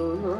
Lord.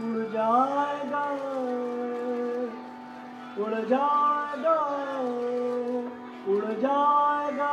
ਉੜ ਜਾਏਗਾ ਉੜ ਜਾਏਗਾ ਉੜ ਜਾਏਗਾ।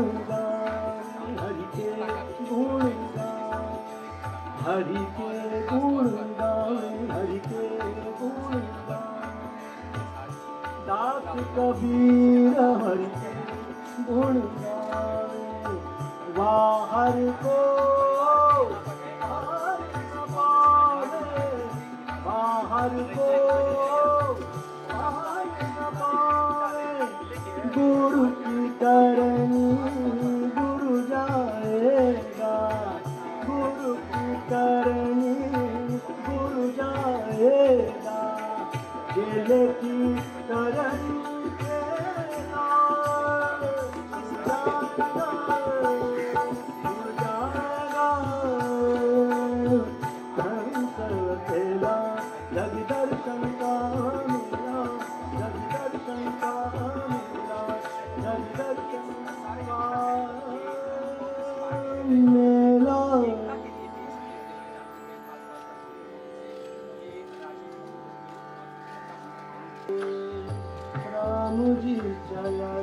कबीर हरि गुण गावे वाहर को राम जी जया